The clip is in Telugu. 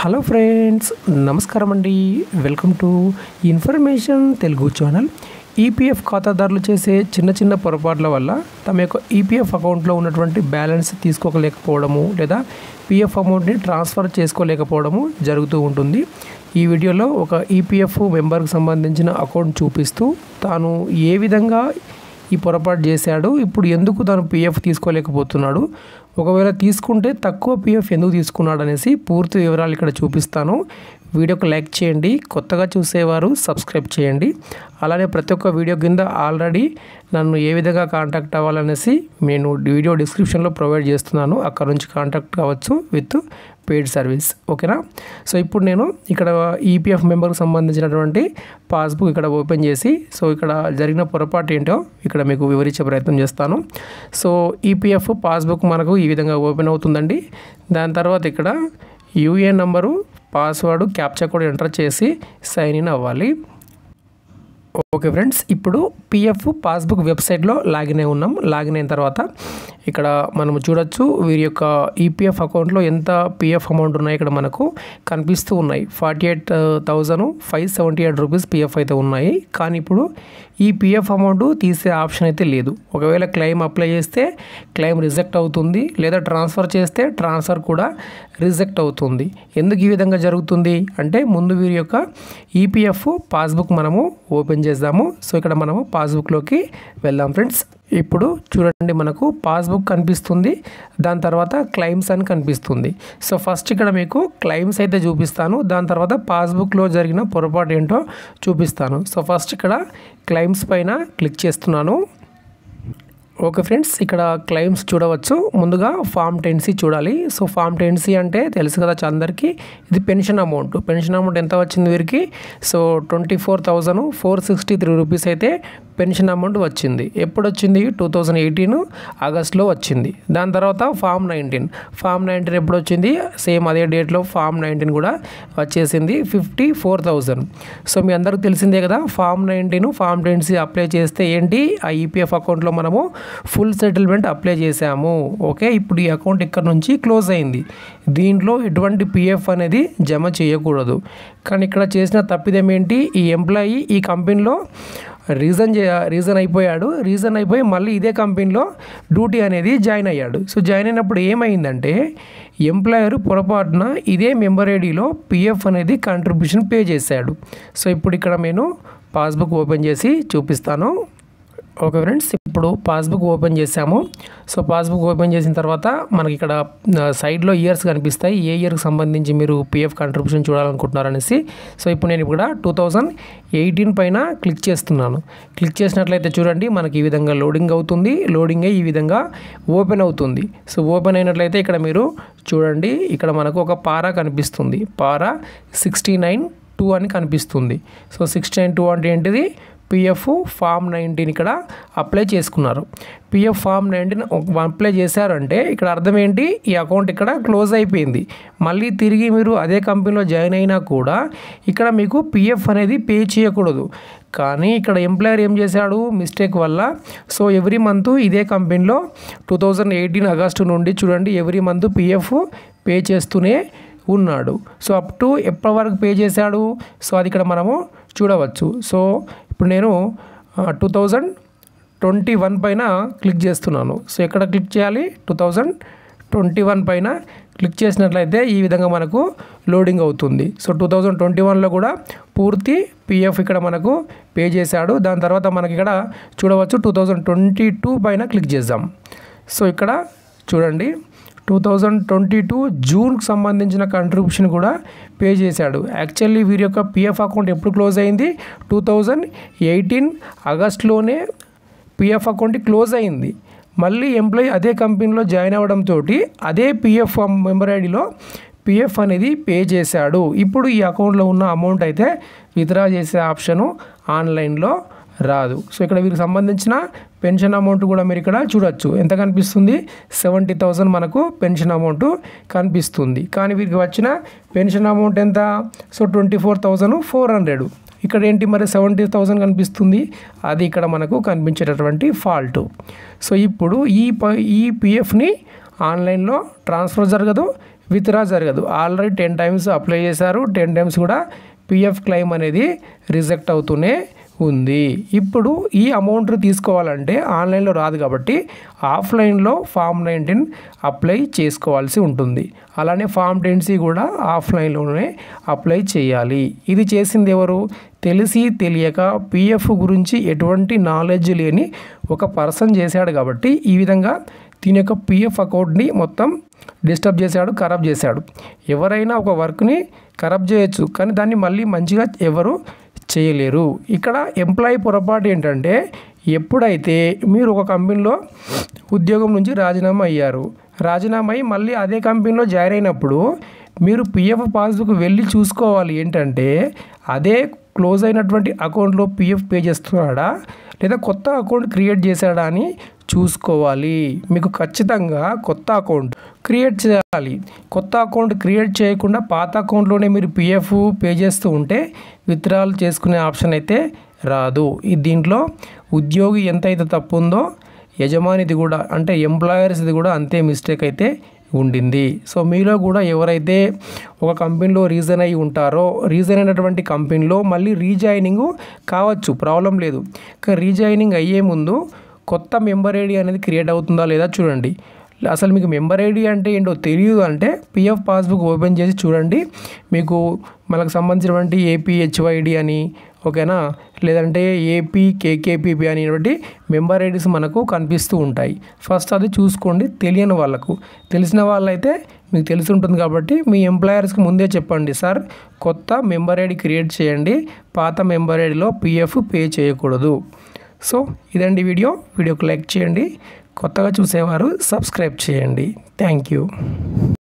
హలో ఫ్రెండ్స్ నమస్కారం అండి. Welcome to information Telugu channel. EPF ఖాతాదారులు చేసే చిన్న చిన్న పొరపాట్ల వల్ల తమ యొక్క ఈపీఎఫ్ అకౌంట్లో ఉన్నటువంటి బ్యాలెన్స్ తీసుకోలేకపోవడము లేదా పిఎఫ్ అమౌంట్ని ట్రాన్స్ఫర్ చేసుకోలేకపోవడము జరుగుతూ ఉంటుంది. ఈ వీడియోలో ఒక ఈపీఎఫ్ మెంబర్కి సంబంధించిన అకౌంట్ చూపిస్తూ తాను ఏ విధంగా ఈ పొరపాటు చేశాడు. ఇప్పుడు ఎందుకు తను పిఎఫ్ తీసుకోలేకపోతున్నాడు? ఒకవేళ తీసుకుంటే తక్కువ పిఎఫ్ ఎందుకు తీసుకున్నాడు అనేసి పూర్తి వివరాలు ఇక్కడ చూపిస్తాను. వీడియోకి లైక్ చేయండి కొత్తగా చూసేవారు సబ్స్క్రైబ్ చేయండి. అలానే ప్రతి ఒక్క వీడియో కింద ఆల్రెడీ నన్ను ఏ విధంగా కాంటాక్ట్ అవ్వాలనేసి నేను వీడియో డిస్క్రిప్షన్లో ప్రొవైడ్ చేస్తున్నాను. అక్కడ నుంచి కాంటాక్ట్ కావచ్చు విత్ పెయిడ్ సర్వీస్. ఓకేనా? సో ఇప్పుడు నేను ఇక్కడ ఈపీఎఫ్ మెంబర్కి సంబంధించినటువంటి పాస్బుక్ ఇక్కడ ఓపెన్ చేసి సో ఇక్కడ జరిగిన పొరపాటు ఏంటో ఇక్కడ మీకు వివరించే ప్రయత్నం చేస్తాను. సో ఈపీఎఫ్ పాస్బుక్ మనకు ఈ విధంగా ఓపెన్ అవుతుందండి. దాని తర్వాత ఇక్కడ యూఏఎన్ నంబరు పాస్వర్డ్ క్యాప్చా కూడా ఎంటర్ చేసి సైన్ ఇన్ అవ్వాలి. ఓకే ఫ్రెండ్స్ ఇప్పుడు పిఎఫ్ పాస్బుక్ వెబ్సైట్లో లాగిన్ అయి ఉన్నాం. లాగిన్ అయిన తర్వాత ఇక్కడ మనం చూడొచ్చు వీరి యొక్క ఈపీఎఫ్ అకౌంట్లో ఎంత పిఎఫ్ అమౌంట్ ఉన్నాయి ఇక్కడ మనకు కనిపిస్తూ ఉన్నాయి. Forty eight thousand five seventy eight rupees PF అయితే ఉన్నాయి. కానీ ఇప్పుడు ఈ పిఎఫ్ అమౌంట్ తీసే ఆప్షన్ అయితే లేదు. ఒకవేళ క్లెయిమ్ అప్లై చేస్తే క్లెయిమ్ రిజెక్ట్ అవుతుంది లేదా ట్రాన్స్ఫర్ చేస్తే ట్రాన్స్ఫర్ కూడా రిజెక్ట్ అవుతుంది. ఎందుకు ఈ విధంగా జరుగుతుంది? అంటే ముందు వీరి యొక్క ఈపీఎఫ్ పాస్బుక్ మనము ఓపెన్ చేద్దాము. సో ఇక్కడ మనము పాస్బుక్లోకి వెళ్దాం ఫ్రెండ్స్. ఇప్పుడు చూడండి మనకు పాస్బుక్ కనిపిస్తుంది. దాని తర్వాత క్లైమ్స్ అని కనిపిస్తుంది. సో ఫస్ట్ ఇక్కడ మీకు క్లైమ్స్ అయితే చూపిస్తాను. దాని తర్వాత పాస్బుక్లో జరిగిన పొరపాటు ఏంటో చూపిస్తాను. సో ఫస్ట్ ఇక్కడ క్లైమ్స్ పైన క్లిక్ చేస్తున్నాను. ఓకే ఫ్రెండ్స్ ఇక్కడ క్లెయిమ్స్ చూడవచ్చు. ముందుగా ఫామ్ టెన్సీ చూడాలి. సో ఫామ్ టెన్సీ అంటే తెలుసు కదా అందరికీ ఇది పెన్షన్ అమౌంట్. పెన్షన్ అమౌంట్ ఎంత వచ్చింది వీరికి? So twenty four thousand four sixty three rupees అయితే పెన్షన్ అమౌంట్ వచ్చింది. ఎప్పుడు వచ్చింది టూ థౌజండ్ ఎయిటీన్ ఆగస్ట్లో వచ్చింది. దాని తర్వాత ఫామ్ నైన్టీన్. ఫామ్ నైన్టీన్ ఎప్పుడు వచ్చింది సేమ్ అదే డేట్లో ఫామ్ నైన్టీన్ కూడా వచ్చేసింది. Fifty four thousand. సో మీ అందరికీ తెలిసిందే కదా form nineteen form ten C apply చేస్తే ఏంటి? ఆ ఈపీఎఫ్ అకౌంట్లో మనము ఫుల్ సెటిల్మెంట్ అప్లై చేశాము. ఓకే ఇప్పుడు ఈ అకౌంట్ ఇక్కడ నుంచి క్లోజ్ అయింది. దీంట్లో ఎటువంటి పిఎఫ్ అనేది జమ చేయకూడదు. కానీ ఇక్కడ చేసిన తప్పిదం ఏంటి ఈ ఎంప్లాయీ ఈ కంపెనీలో రీజన్ రీజన్ అయిపోయాడు. రీజన్ అయిపోయి మళ్ళీ ఇదే కంపెనీలో డ్యూటీ అనేది జాయిన్ అయ్యాడు. సో జాయిన్ అయినప్పుడు ఏమైందంటే ఎంప్లాయర్ పొరపాటున ఇదే మెంబర్ ఐడిలో పిఎఫ్ అనేది కంట్రిబ్యూషన్ పే చేశాడు. సో ఇప్పుడు ఇక్కడ నేను పాస్బుక్ ఓపెన్ చేసి చూపిస్తాను. ఓకే ఫ్రెండ్స్ ఇప్పుడు పాస్బుక్ ఓపెన్ చేసాము సో పాస్బుక్ ఓపెన్ చేసిన తర్వాత మనకి ఇక్కడ సైడ్లో ఇయర్స్ కనిపిస్తాయి. ఏ ఇయర్కి సంబంధించి మీరు పిఎఫ్ కంట్రిబ్యూషన్ చూడాలనుకుంటున్నారనేసి. సో ఇప్పుడు నేను ఇక్కడ టూ థౌజండ్ ఎయిటీన్ పైన క్లిక్ చేస్తున్నాను. క్లిక్ చేసినట్లయితే చూడండి మనకి ఈ విధంగా లోడింగ్ అవుతుంది. లోడింగ్ అయ్యి ఈ విధంగా ఓపెన్ అవుతుంది. సో ఓపెన్ అయినట్లయితే ఇక్కడ మీరు చూడండి ఇక్కడ మనకు ఒక పారా కనిపిస్తుంది. పారా సిక్స్టీ నైన్ టూ అని కనిపిస్తుంది. సో సిక్స్టీ నైన్ టూ అంటే ఏంటిది? పిఎఫ్ ఫామ్ నైన్టీన్ ఇక్కడ అప్లై చేసుకున్నారు. పిఎఫ్ ఫామ్ నైన్టీన్ అప్లై చేశారంటే ఇక్కడ అర్థం ఏంటి? ఈ అకౌంట్ ఇక్కడ క్లోజ్ అయిపోయింది. మళ్ళీ తిరిగి మీరు అదే కంపెనీలో జాయిన్ అయినా కూడా ఇక్కడ మీకు పిఎఫ్ అనేది పే చేయకూడదు. కానీ ఇక్కడ ఎంప్లాయర్ ఏం చేశాడు? మిస్టేక్ వల్ల. సో ఎవ్రీ మంత్ ఇదే కంపెనీలో టూ థౌజండ్ ఎయిటీన్ ఆగస్టు నుండి చూడండి ఎవ్రీ మంత్ పిఎఫ్ పే చేస్తూనే ఉన్నాడు. సో అప్ టు ఎప్పటి వరకు పే చేశాడు? సో అది ఇక్కడ మనము చూడవచ్చు. సో ఇప్పుడు నేను టూ థౌజండ్ ట్వంటీ వన్ పైన క్లిక్ చేస్తున్నాను. సో ఎక్కడ క్లిక్ చేయాలి? టూ థౌజండ్ ట్వంటీ వన్ పైన క్లిక్ చేసినట్లయితే ఈ విధంగా మనకు లోడింగ్ అవుతుంది. సో టూ థౌజండ్ ట్వంటీ వన్లో కూడా పూర్తి పిఎఫ్ ఇక్కడ మనకు పే చేశాడు. దాని తర్వాత మనకి ఇక్కడ చూడవచ్చు టూ థౌజండ్ ట్వంటీ టూ పైన క్లిక్ చేద్దాం. సో ఇక్కడ చూడండి. టూ థౌజండ్ ట్వంటీ టూ జూన్కి సంబంధించిన కంట్రిబ్యూషన్ కూడా పే చేశాడు. యాక్చువల్లీ వీరి యొక్క పిఎఫ్ అకౌంట్ ఎప్పుడు క్లోజ్ అయింది? టూ థౌజండ్ ఎయిటీన్ ఆగస్ట్లోనే పిఎఫ్ అకౌంట్ క్లోజ్ అయింది. మళ్ళీ ఎంప్లాయీ అదే కంపెనీలో జాయిన్ అవ్వడంతో అదే పిఎఫ్ మెంబర్ ఐడిలో పిఎఫ్ అనేది పే చేశాడు. ఇప్పుడు ఈ అకౌంట్లో ఉన్న అమౌంట్ అయితే విత్డ్రా చేసే ఆప్షను ఆన్లైన్లో రాదు. సో ఇక్కడ వీరికి సంబంధించిన పెన్షన్ అమౌంట్ కూడా మీరు ఇక్కడ చూడొచ్చు. ఎంత కనిపిస్తుంది? సెవెంటీ థౌసండ్ మనకు పెన్షన్ అమౌంట్ కనిపిస్తుంది. కానీ వీరికి వచ్చిన పెన్షన్ అమౌంట్ ఎంత? So twenty four thousand four hundred. ఇక్కడ ఏంటి మరి సెవెంటీ థౌసండ్ కనిపిస్తుంది? అది ఇక్కడ మనకు కనిపించేటటువంటి ఫాల్ట్. సో ఇప్పుడు ఈ ప ఈ పిఎఫ్ని ఆన్లైన్లో ట్రాన్స్ఫర్ జరగదు విత్డ్రా జరగదు. ఆల్రెడీ టెన్ టైమ్స్ అప్లై చేశారు. టెన్ టైమ్స్ కూడా పిఎఫ్ క్లెయిమ్ అనేది రిజెక్ట్ అవుతూనే ఉంది. ఇప్పుడు ఈ అమౌంట్ తీసుకోవాలంటే ఆన్లైన్లో రాదు కాబట్టి ఆఫ్లైన్లో ఫామ్ నైన్టీన్ అప్లై చేసుకోవాల్సి ఉంటుంది. అలానే ఫామ్ టెన్సీ కూడా ఆఫ్లైన్లోనే అప్లై చేయాలి. ఇది చేసింది ఎవరు? తెలిసి తెలియక పిఎఫ్ గురించి ఎటువంటి నాలెడ్జ్ లేని ఒక పర్సన్ చేశాడు కాబట్టి ఈ విధంగా దీని యొక్క పిఎఫ్ అకౌంట్ని మొత్తం డిస్టర్బ్ చేశాడు ఖరాబ్ చేశాడు. ఎవరైనా ఒక వర్క్ని ఖరాబ్ చేయొచ్చు కానీ దాన్ని మళ్ళీ మంచిగా ఎవరు చేయలేరు. ఇక్కడ ఎంప్లాయీ పొరపాటు ఏంటంటే ఎప్పుడైతే మీరు ఒక కంపెనీలో ఉద్యోగం నుంచి రాజీనామా అయ్యారు రాజీనామా అయ్యి మళ్ళీ అదే కంపెనీలో జాయిన్ అయినప్పుడు మీరు పిఎఫ్ పాస్బుక్ వెళ్ళి చూసుకోవాలి. ఏంటంటే అదే క్లోజ్ అయినటువంటి అకౌంట్లో పిఎఫ్ పే చేస్తున్నాడా? లేదా కొత్త అకౌంట్ క్రియేట్ చేశాడా అని చూసుకోవాలి. మీకు ఖచ్చితంగా కొత్త అకౌంట్ క్రియేట్ చేయాలి. కొత్త అకౌంట్ క్రియేట్ చేయకుండా పాత అకౌంట్లోనే మీరు పిఎఫ్ పే చేస్తూ ఉంటే విత్డ్రాల్ చేసుకునే ఆప్షన్ అయితే రాదు. ఈ దీంట్లో ఉద్యోగి ఎంత అయితే తప్పు ఉందో యజమానిది కూడా అంటే ఎంప్లాయర్స్ది కూడా అంతే మిస్టేక్ అయితే ఉండింది. సో మీలో కూడా ఎవరైతే ఒక కంపెనీలో రీజన్ అయి ఉంటారో రీజన్ అయినటువంటి కంపెనీలో మళ్ళీ రీజాయినింగ్ కావచ్చు ప్రాబ్లం లేదు. కానీ రీజాయినింగ్ అయ్యే ముందు కొత్త మెంబర్ ఐడి అనేది క్రియేట్ అవుతుందా లేదా చూడండి. అసలు మీకు మెంబర్ ఐడి అంటే ఏంటో తెలియదు అంటే పిఎఫ్ పాస్బుక్ ఓపెన్ చేసి చూడండి. మీకు మనకు సంబంధించినటువంటి ఏపీహెచ్వైడి అని ఓకేనా? లేదంటే ఏపీ కేకేపీపీ అనేటువంటి మెంబర్ ఐడీస్ మనకు కనిపిస్తూ ఉంటాయి. ఫస్ట్ అది చూసుకోండి తెలియని వాళ్ళకు. తెలిసిన వాళ్ళైతే మీకు తెలిసి ఉంటుంది కాబట్టి మీ ఎంప్లాయర్స్కి ముందే చెప్పండి సార్ కొత్త మెంబర్ ఐడి క్రియేట్ చేయండి పాత మెంబర్ ఐడిలో పిఎఫ్ పే చేయకూడదు. సో ఇదండి వీడియో. వీడియోకి లైక్ చేయండి కొత్తగా చూసేవారు సబ్స్క్రైబ్ చేయండి. Thank you.